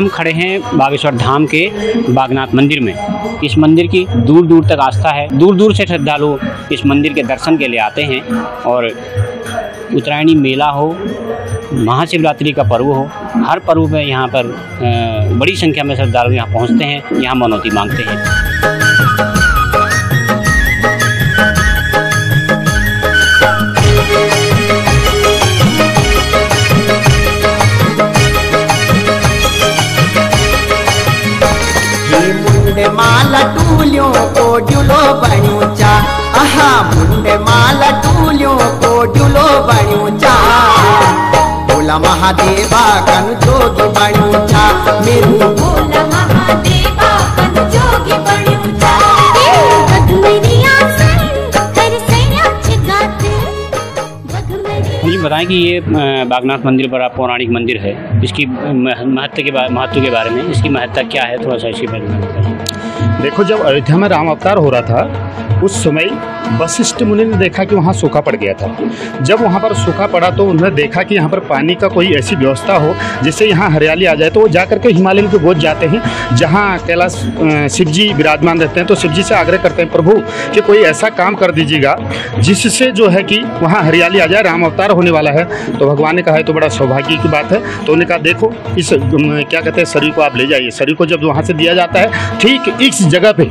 हम खड़े हैं बागेश्वर धाम के बागनाथ मंदिर में। इस मंदिर की दूर दूर तक आस्था है। दूर दूर से श्रद्धालु इस मंदिर के दर्शन के लिए आते हैं और उत्तरायणी मेला हो, महाशिवरात्रि का पर्व हो, हर पर्व में यहाँ पर बड़ी संख्या में श्रद्धालु यहाँ पहुँचते हैं, यहाँ मनौती मांगते हैं। टूलियों को डुलो बणूचा आहा मुंडे माला टूलियों को डुलो बणूचा बोला महादेवा कनु जोगी बणूचा मेरू महादेवा कनु बणूचा बघमरिया मुझे बताएँ कि ये बागनाथ मंदिर बड़ा पौराणिक मंदिर है। इसकी महत्व के महत्व के बारे में इसकी महत्ता क्या है? थोड़ा सा इसके बारे में बताइए देखो, जब अयोध्या में राम अवतार हो रहा था, उस समय वशिष्ठ मुनि ने देखा कि वहाँ सूखा पड़ गया था। जब वहाँ पर सूखा पड़ा तो उन्होंने देखा कि यहाँ पर पानी का कोई ऐसी व्यवस्था हो, जिससे यहाँ हरियाली आ जाए तो वो जा करके हिमालय के गोद जाते हैं, जहाँ कैलाश शिव जी विराजमान रहते हैं। तो शिव जी से आग्रह करते हैं, प्रभु, कि कोई ऐसा काम कर दीजिएगा, जिससे जो है कि वहाँ हरियाली आ जाए, राम अवतार होने वाला है। तो भगवान ने कहा है तो बड़ा सौभाग्य की बात है। तो उन्होंने कहा, देखो, इस क्या कहते हैं, शरीर को आप ले जाइए। शरीर को जब वहाँ से दिया जाता है, ठीक इस जगह पे।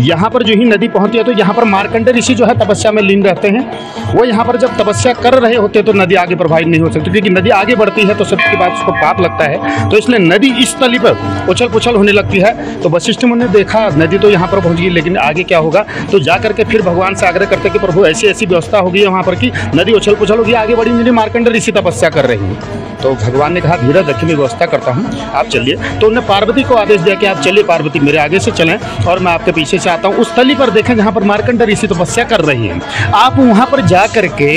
यहाँ पर जो ही नदी पहुँचती है तो यहाँ पर मार्कंडे ऋषि जो है तपस्या में लीन रहते हैं। वो यहाँ पर जब तपस्या कर रहे होते हैं तो नदी आगे प्रभावित नहीं हो सकती। क्योंकि नदी आगे बढ़ती है तो सबके बाद उसको पाप लगता है। तो इसलिए नदी इस तली पर उछल पुछल होने लगती है। तो वशिष्ठ मुनि ने देखा, नदी तो यहाँ पर पहुँच गई, लेकिन आगे क्या होगा? तो जा करके फिर भगवान से आग्रह करते कि, प्रभु ऐसी ऐसी व्यवस्था होगी वहाँ पर कि नदी उछल पुछल होगी, आगे बढ़ी मेरी मार्कंडे ऋषि तपस्या कर रही है। तो भगवान ने कहा, धीरज रखिए मैं व्यवस्था करता हूँ, आप चलिए। तो उन्होंने पार्वती को आदेश दिया कि आप चलिए, पार्वती मेरे आगे से चलें। और मैं आपके पीछे से आता हूँ, उस तली पर देखें जहाँ पर मार्कंड ऋषि तपस्या कर रही हैं। आप वहाँ पर जा करके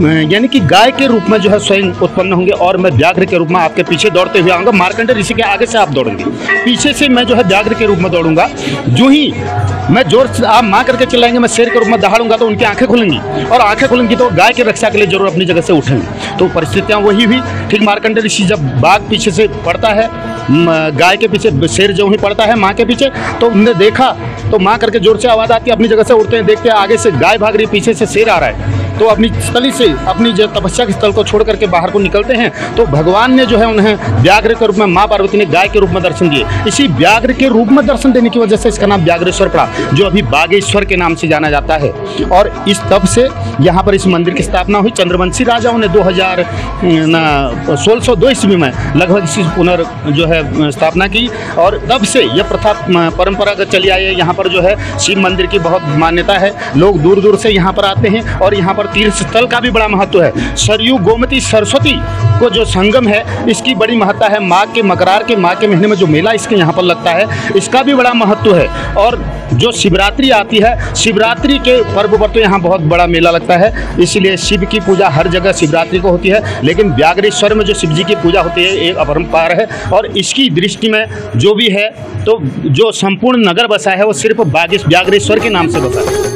यानी कि गाय के रूप में जो है स्वयं उत्पन्न होंगे और मैं व्याघ्र के रूप में आपके पीछे दौड़ते हुए आऊँगा। मार्कंड ऋषि के आगे से आप दौड़ेंगे। पीछे से मैं जो है व्याघ्र के रूप में दौड़ूँगा। जो ही मैं ज़ोर से आप माँ करके चिल्लाएँगे, मैं शेर के रूप में दहाड़ूँगा तो उनकी आँखें खुलेंगी। और आँखें खुलेंगी तो गाय की रक्षा के लिए ज़रूर अपनी जगह से उठेंगे। तो परिस्थितियाँ वही हुई। ठीक मार्कंड ऋषि जब बाघ पीछे से पड़ता है गाय के पीछे शेर जो ही पड़ता है, माँ के पीछे तो उनने देखा तो माँ करके ज़ोर से आवाज़ आती है, अपनी जगह से उड़ते हैं, देखते हैं आगे से गाय भाग रही पीछे से शेर आ रहा है। तो अपनी स्थली से, अपनी जो तपस्या के स्थल को छोड़ करके बाहर को निकलते हैं तो भगवान ने जो है उन्हें व्याघ्र के रूप में माँ पार्वती ने गाय के रूप में दर्शन दिए। इसी व्याघ्र के रूप में दर्शन देने की वजह से इसका नाम व्याघ्रेश्वर पड़ा, जो अभी बागेश्वर के नाम से जाना जाता है। और इस तब से यहाँ पर इस मंदिर की स्थापना हुई। चंद्रवंशी राजाओं ने दो हज़ार सोलह सौ दो ईस्वी में लगभग इसी पुनर् जो है, स्थापना की। और तब से यह प्रथा परंपरागत चली आई है। यहाँ पर जो है शिव मंदिर की बहुत मान्यता है। लोग दूर दूर से यहाँ पर आते हैं और यहाँ पर तीर्थ स्थल का भी बड़ा महत्व है। सरयू, गोमती, सरस्वती को जो संगम है, इसकी बड़ी महत्ता है। माघ के, मकरार के, माघ के महीने में जो मेला इसके यहाँ पर लगता है, इसका भी बड़ा महत्व है। और जो शिवरात्रि आती है, शिवरात्रि के पर्व पर तो यहाँ बहुत बड़ा मेला लगता है। इसीलिए शिव की पूजा हर जगह शिवरात्रि को होती है। लेकिन व्याघ्रेश्वर में जो शिव जी की पूजा होती है एक अपरंपार है। और इसकी दृष्टि में जो भी है तो जो संपूर्ण नगर बसा है, वो सिर्फ़ बागेश व्याघ्रेश्वर के नाम से बसा है।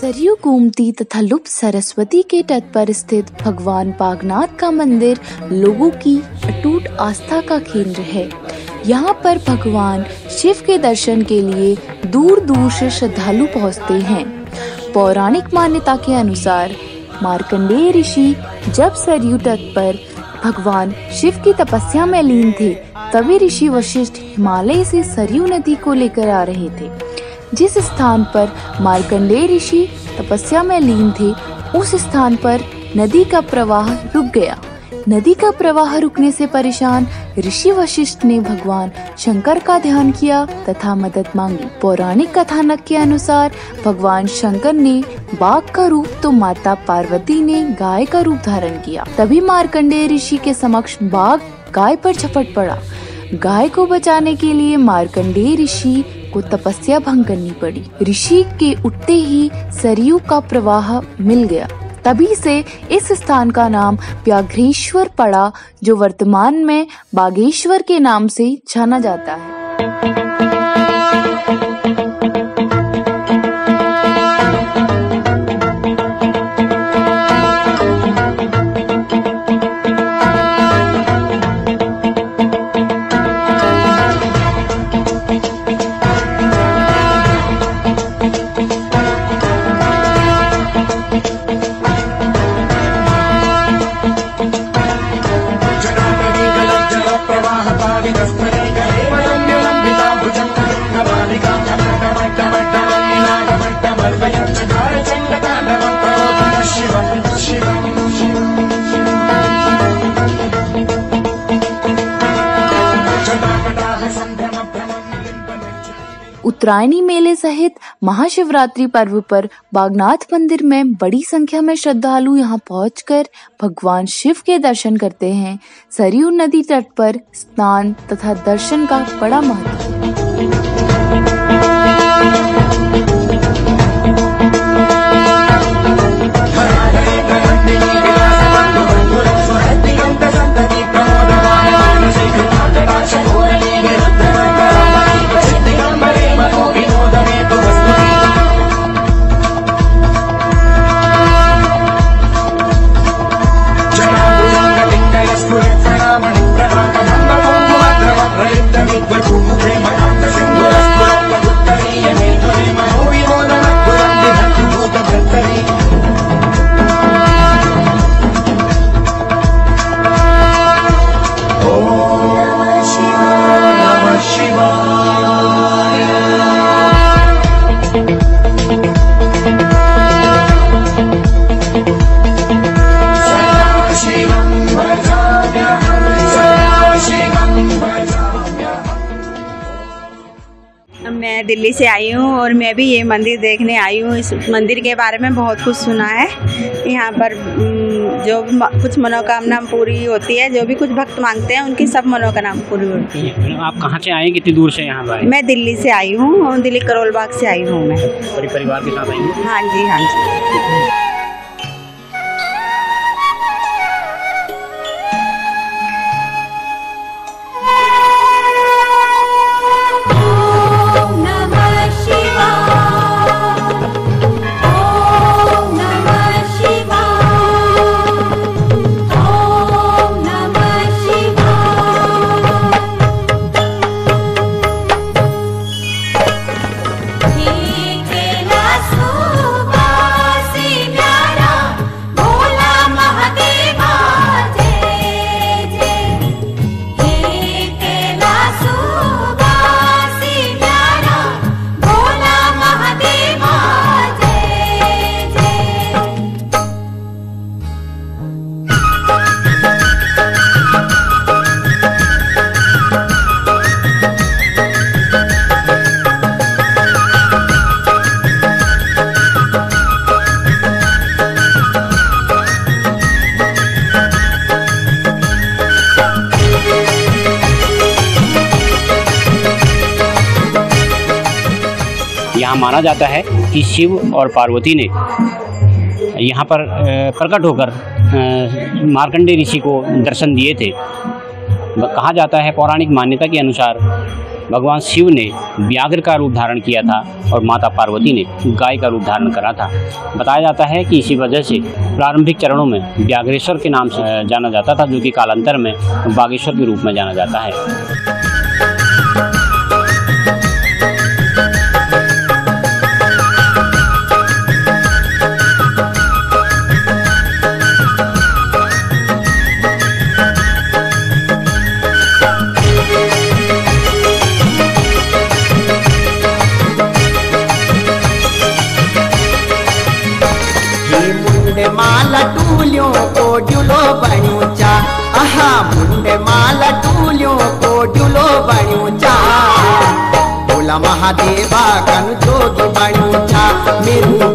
सरयू गोमती तथा लुप्त सरस्वती के तट पर स्थित भगवान बागनाथ का मंदिर लोगों की अटूट आस्था का केंद्र है। यहाँ पर भगवान शिव के दर्शन के लिए दूर दूर से श्रद्धालु पहुँचते हैं। पौराणिक मान्यता के अनुसार मार्कंडेय ऋषि जब सरयू तट पर भगवान शिव की तपस्या में लीन थे, तभी ऋषि वशिष्ठ हिमालय से सरयू नदी को लेकर आ रहे थे। जिस स्थान पर मार्कंडेय ऋषि तपस्या में लीन थे, उस स्थान पर नदी का प्रवाह रुक गया। नदी का प्रवाह रुकने से परेशान ऋषि वशिष्ठ ने भगवान शंकर का ध्यान किया तथा मदद मांगी। पौराणिक कथानक के अनुसार भगवान शंकर ने बाघ का रूप तो माता पार्वती ने गाय का रूप धारण किया। तभी मार्कंडेय ऋषि के समक्ष बाघ गाय पर झपट पड़ा। गाय को बचाने के लिए मार्कंडेय ऋषि को तपस्या भंग करनी पड़ी। ऋषि के उठते ही सरयू का प्रवाह मिल गया। तभी से इस स्थान का नाम व्याघ्रेश्वर पड़ा, जो वर्तमान में बागेश्वर के नाम से जाना जाता है। उत्तरायणी मेले सहित महाशिवरात्रि पर्व पर बागनाथ मंदिर में बड़ी संख्या में श्रद्धालु यहाँ पहुंचकर भगवान शिव के दर्शन करते हैं। सरयू नदी तट पर स्नान तथा दर्शन का बड़ा महत्व है। दिल्ली से आई हूँ और मैं भी ये मंदिर देखने आई हूँ। इस मंदिर के बारे में बहुत कुछ सुना है। यहाँ पर जो कुछ मनोकामना पूरी होती है जो भी कुछ भक्त मांगते हैं उनकी सब मनोकामना पूरी होती है। आप कहाँ से आए कितनी दूर से यहाँ पर मैं दिल्ली से आई हूँ दिल्ली करोलबाग से आई हूँ मैं। परिवार के साथ आई हूँ? हाँ जी हाँ जी। माना जाता है कि शिव और पार्वती ने यहाँ पर प्रकट होकर मार्कंडे ऋषि को दर्शन दिए थे। कहा जाता है पौराणिक मान्यता के अनुसार भगवान शिव ने व्याघ्र का रूप धारण किया था और माता पार्वती ने गाय का रूप धारण करा था। बताया जाता है कि इसी वजह से प्रारंभिक चरणों में व्याघ्रेश्वर के नाम से जाना जाता था, जो कि कालांतर में बागेश्वर के रूप में जाना जाता हे। महादेवा कनु जोगी बणूचा मेरू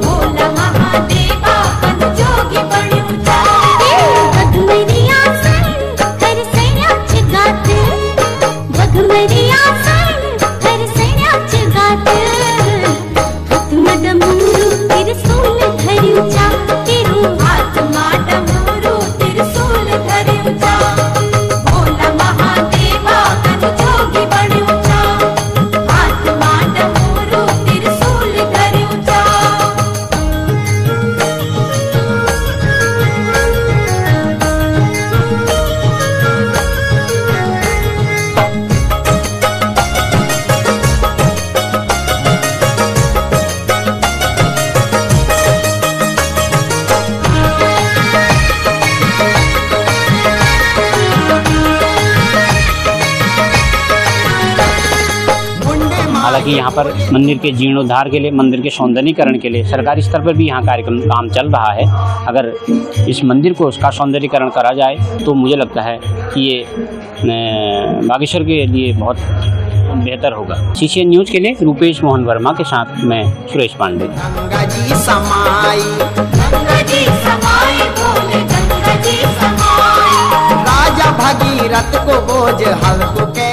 कि यहाँ पर मंदिर के जीर्णोद्धार के लिए मंदिर के सौंदर्यीकरण के लिए सरकारी स्तर पर भी यहाँ कार्यक्रम काम चल रहा है। अगर इस मंदिर को उसका सौंदर्यीकरण करा जाए तो मुझे लगता है कि ये बागेश्वर के लिए बहुत बेहतर होगा। सी सी न्यूज़ के लिए रूपेश मोहन वर्मा के साथ मैं सुरेश पांडे। जी जी जी राजा भगीरथ को बोझ हल्क के